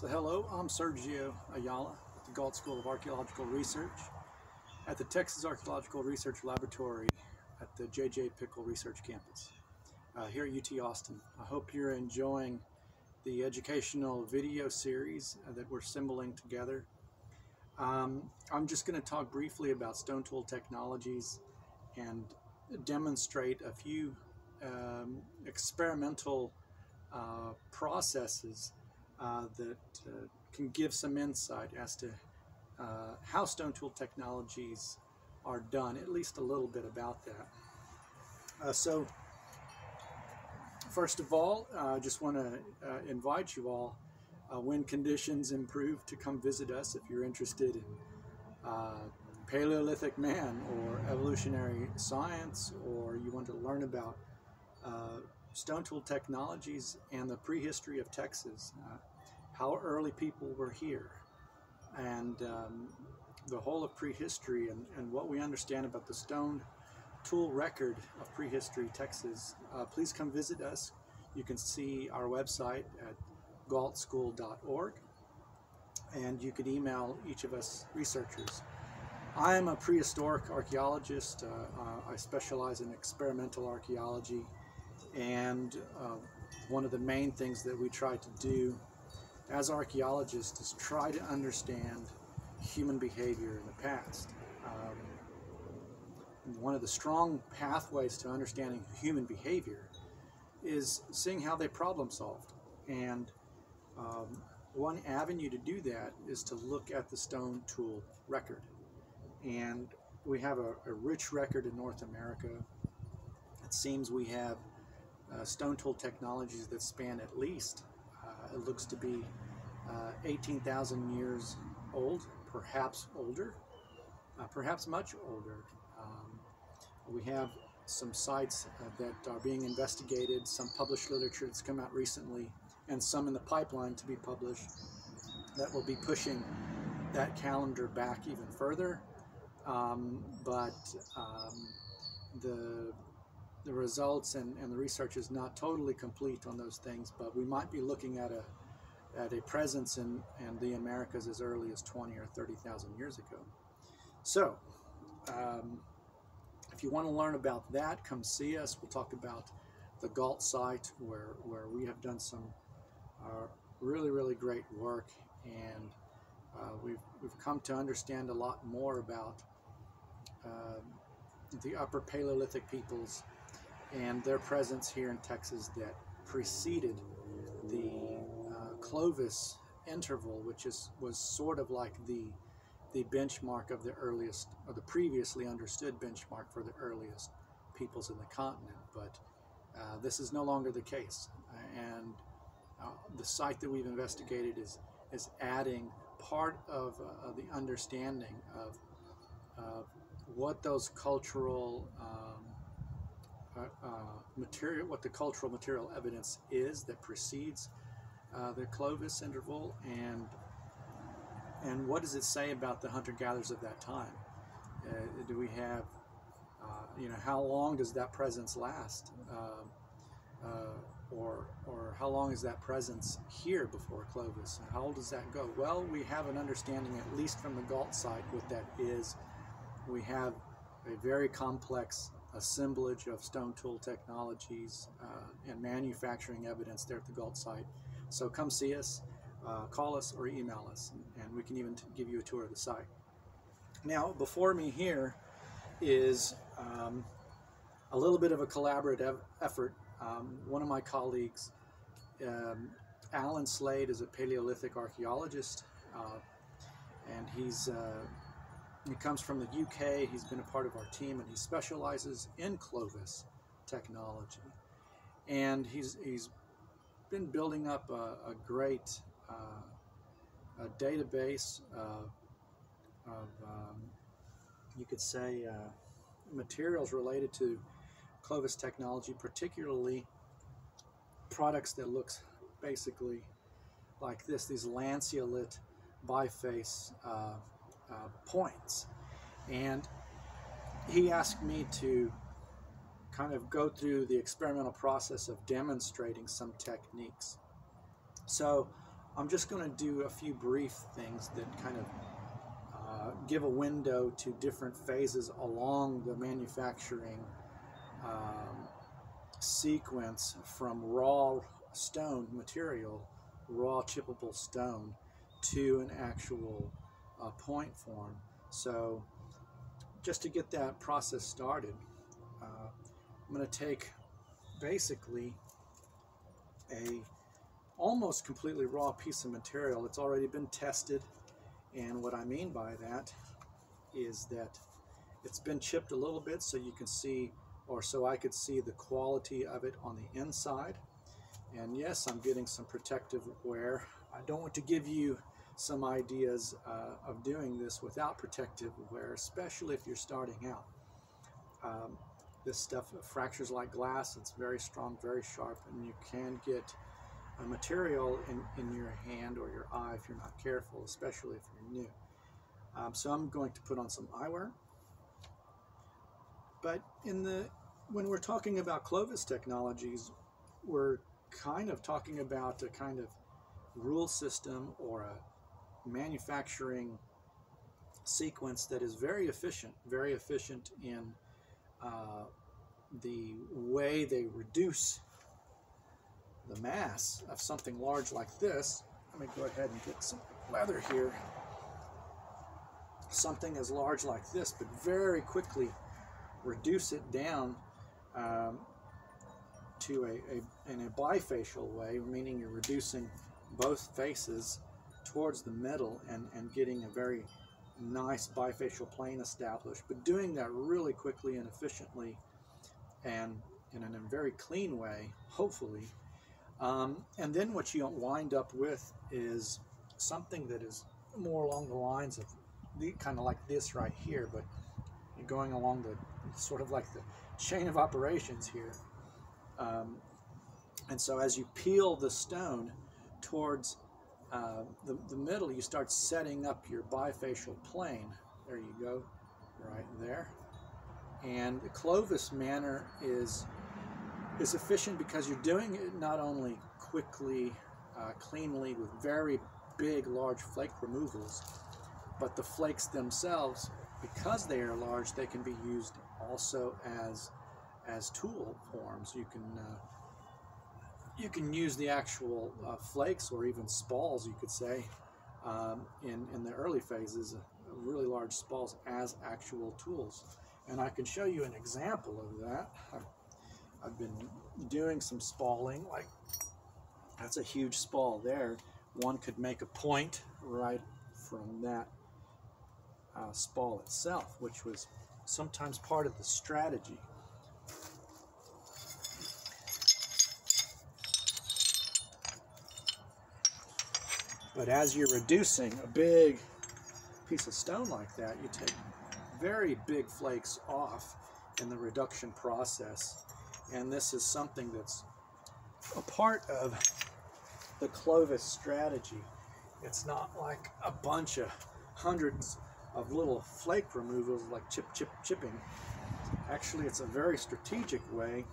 So hello, I'm Sergio Ayala at the Gault School of Archaeological Research at the Texas Archaeological Research Laboratory at the J.J. Pickle Research Campus uh, here at UT Austin. I hope you're enjoying the educational video series uh, that we're assembling together. Um, I'm just going to talk briefly about stone tool technologies and demonstrate a few um, experimental uh, processes that uh, can give some insight as to uh, how stone tool technologies are done, at least a little bit about that. Uh, so, first of all, I just want to invite you all when conditions improve to come visit us if you're interested in Paleolithic man or evolutionary science, or you want to learn about uh, stone tool technologies and the prehistory of Texas, uh, how early people were here, and um, the whole of prehistory and, and what we understand about the stone tool record of prehistory Texas, uh, please come visit us. You can see our website at gaultschool.org and you can email each of us researchers. I'm a prehistoric archaeologist. Uh, uh, I specialize in experimental archaeology and uh, one of the main things that we try to do as archaeologists is try to understand human behavior in the past. Um, one of the strong pathways to understanding human behavior is seeing how they problem solved. And um, one avenue to do that is to look at the stone tool record. And we have a, a rich record in North America. It seems we have stone tool technologies that span at least, uh, it looks to be uh, 18,000 years old, perhaps older, uh, perhaps much older. Um, we have some sites uh, that are being investigated, some published literature that's come out recently, and some in the pipeline to be published that will be pushing that calendar back even further. Um, but um, the the results and, and the research is not totally complete on those things, but we might be looking at a at a presence in, in the Americas as early as 20 or 30,000 years ago. So, um, if you want to learn about that, come see us. We'll talk about the Gault site where, where we have done some uh, really, really great work and uh, we've, we've come to understand a lot more about uh, the upper Paleolithic peoples and their presence here in Texas that preceded the uh, Clovis interval, which is was sort of like the the benchmark of the earliest, or the previously understood benchmark for the earliest peoples in the continent. But uh, this is no longer the case, and uh, the site that we've investigated is is adding part of, uh, the understanding of, of what those cultural um, uh, material, what the cultural material evidence is that precedes uh, the Clovis interval, and and what does it say about the hunter-gatherers of that time? Uh, do we have, uh, you know, how long does that presence last, or or how long is that presence here before Clovis? How old does that go? Well, we have an understanding, at least from the Gault site, what that is. We have a very complex assemblage of stone tool technologies uh, and manufacturing evidence there at the Gault site. So come see us, uh, call us, or email us, and, and we can even give you a tour of the site. Now, before me here is um, a little bit of a collaborative effort. Um, one of my colleagues, um, Alan Slade, is a Paleolithic archaeologist, uh, and he's uh, he comes from the UK. He's been a part of our team, and he specializes in Clovis technology. And he's he's been building up a, a great uh, a database of, of um, you could say uh, materials related to Clovis technology, particularly products that looks basically like this, these lanceolate biface uh, points. And he asked me to kind of go through the experimental process of demonstrating some techniques. So I'm just going to do a few brief things that kind of uh, give a window to different phases along the manufacturing um, sequence from raw stone material, raw chippable stone, to an actual uh, point form. So just to get that process started, uh, I'm going to take basically a almost completely raw piece of material. It's already been tested and what I mean by that is that it's been chipped a little bit so you can see or so I could see the quality of it on the inside. And yes, I'm getting some protective wear. I don't want to give you some ideas uh, of doing this without protective wear, especially if you're starting out. Um, this stuff fractures like glass. It's very strong, very sharp, and you can get a material in, in your hand or your eye if you're not careful, especially if you're new. Um, so I'm going to put on some eyewear. But in the when we're talking about Clovis technologies, we're kind of talking about a kind of rule system or a manufacturing sequence that is very efficient, very efficient in uh, the way they reduce the mass of something large like this. Let me go ahead and get some leather here. Something as large like this, but very quickly reduce it down um, to a, a, in a bifacial way, meaning you're reducing both faces towards the middle and, and getting a very nice bifacial plane established, but doing that really quickly and efficiently and in a very clean way, hopefully. Um, and then what you wind up with is something that is more along the lines of the kind of like this right here, but going along the sort of like the chain of operations here. Um, and so as you peel the stone towards uh, the, the middle, you start setting up your bifacial plane. There you go, right there. And the Clovis manner is, is efficient because you're doing it not only quickly, uh, cleanly, with very big, large flake removals, but the flakes themselves, because they are large, they can be used also as as tool forms. You can uh, you can use the actual uh, flakes or even spalls, you could say, um, in in the early phases, uh, really large spalls as actual tools. And I can show you an example of that. I've, I've been doing some spalling, like that's a huge spall there. One could make a point right from that uh, spall itself, which was sometimes part of the strategy. But as you're reducing a big piece of stone like that, you take very big flakes off in the reduction process. And this is something that's a part of the Clovis strategy. It's not like a bunch of hundreds of little flake removals like chip, chip, chipping. Actually, it's a very strategic way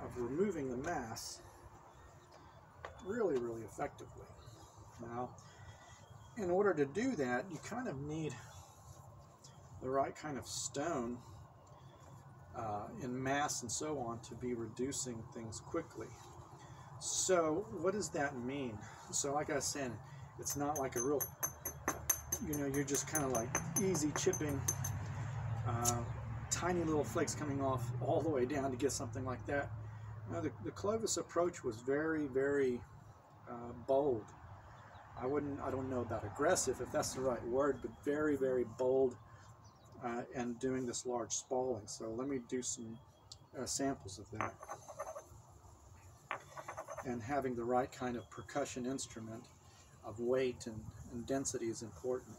of removing the mass really, really effectively. Now, in order to do that, you kind of need the right kind of stone uh, in mass and so on to be reducing things quickly. So what does that mean? So like I said, it's not like a real, you know, you're just kind of like easy chipping, uh, tiny little flakes coming off all the way down to get something like that. Now the, the Clovis approach was very, very uh, bold. I wouldn't, I don't know about aggressive, if that's the right word, but very, very bold uh, and doing this large spalling. So let me do some uh, samples of that. And having the right kind of percussion instrument of weight and, and density is important.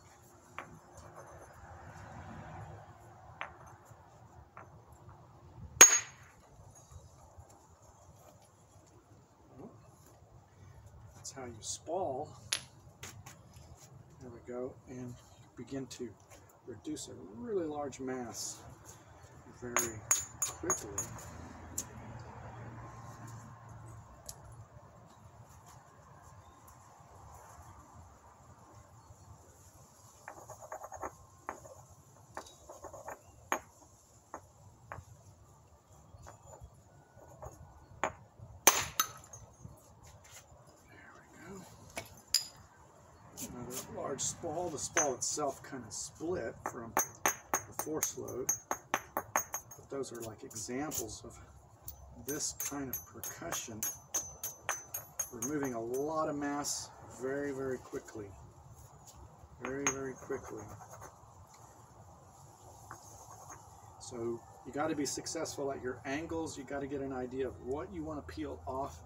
That's how you spall. There we go. And begin to reduce a really large mass very quickly. Large spall. The spall itself kind of split from the force load. But those are like examples of this kind of percussion. Removing a lot of mass very, very quickly. Very, very quickly. So you got to be successful at your angles. You got to get an idea of what you want to peel off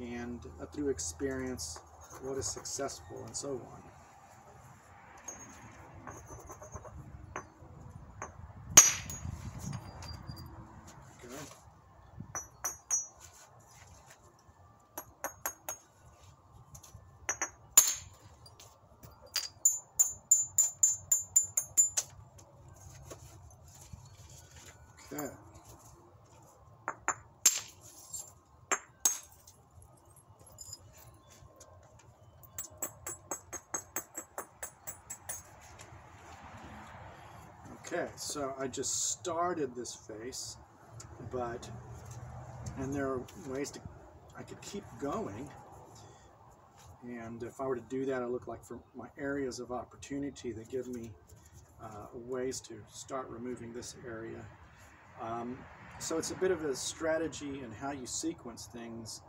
and uh, through experience what is successful and so on. Okay, so I just started this face, but, and there are ways to, I could keep going. And if I were to do that, I look like for my areas of opportunity that give me uh, ways to start removing this area. Um, so it's a bit of a strategy and how you sequence things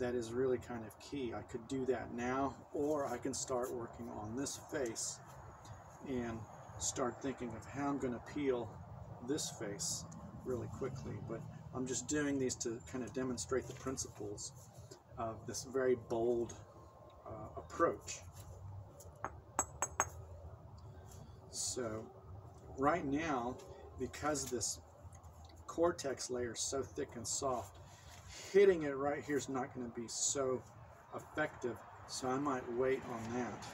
that is really kind of key. I could do that now, or I can start working on this face and start thinking of how I'm going to peel this face really quickly. But I'm just doing these to kind of demonstrate the principles of this very bold uh, approach. So right now, because this cortex layer is so thick and soft, hitting it right here is not going to be so effective. So I might wait on that.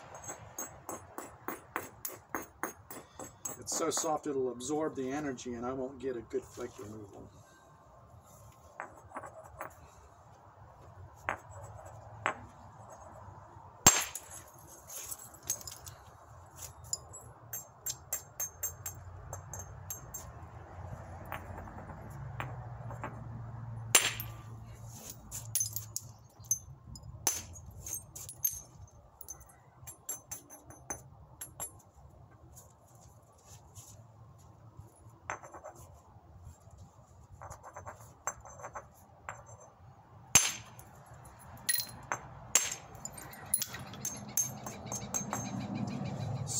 So soft it'll absorb the energy and I won't get a good flake removal.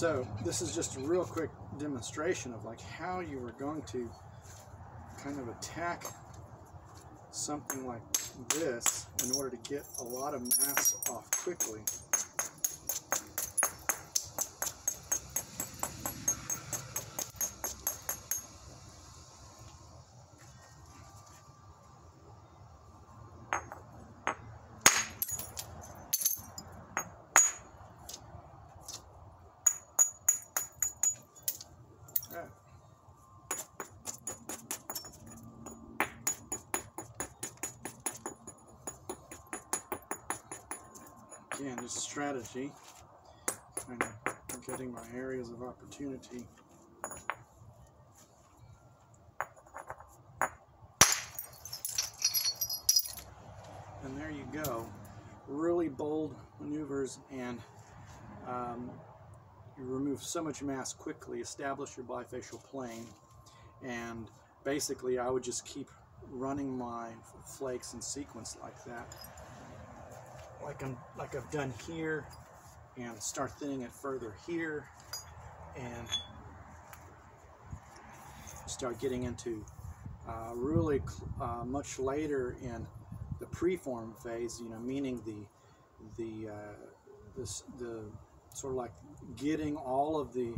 So this is just a real quick demonstration of like how you are going to kind of attack something like this in order to get a lot of mass off quickly. Again, just strategy, of getting my areas of opportunity. And there you go. Really bold maneuvers and um, you remove so much mass quickly, establish your bifacial plane, and basically I would just keep running my flakes in sequence like that like I'm like I've done here and start thinning it further here and start getting into uh, really uh, much later in the preform phase you know meaning the the uh, this the sort of like getting all of the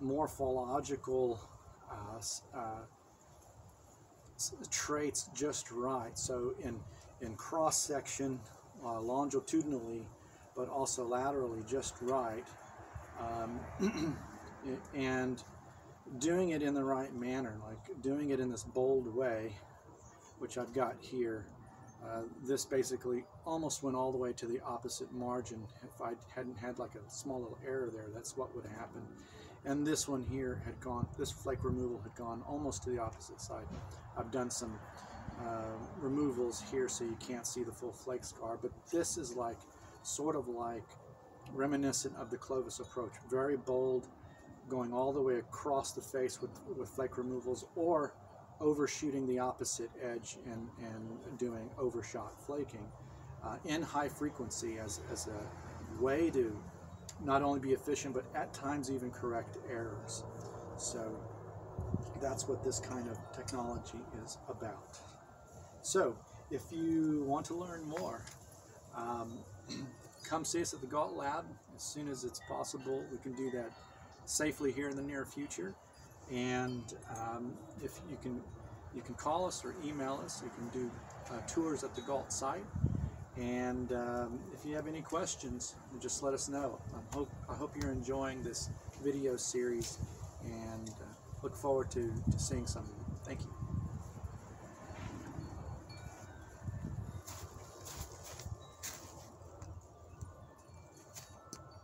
morphological uh, uh, traits just right. So in in cross section uh, longitudinally, but also laterally just right. Um, and doing it in the right manner, like doing it in this bold way, which I've got here. Uh, this basically almost went all the way to the opposite margin. If I hadn't had like a small little error there, that's what would happen. And this one here had gone, this flake removal had gone almost to the opposite side. I've done some uh, removals here so you can't see the full flake scar, but this is like sort of like reminiscent of the Clovis approach. Very bold, going all the way across the face with, with flake removals or overshooting the opposite edge and, and doing overshot flaking uh, in high frequency as, as a way to not only be efficient but at times even correct errors. So that's what this kind of technology is about. So if you want to learn more, um, come see us at the Gault Lab as soon as it's possible. We can do that safely here in the near future. And um, if you can, you can call us or email us. You can do uh, tours at the Gault site. And um, if you have any questions, just let us know. I hope, I hope you're enjoying this video series and uh, look forward to, to seeing some of you. Thank you.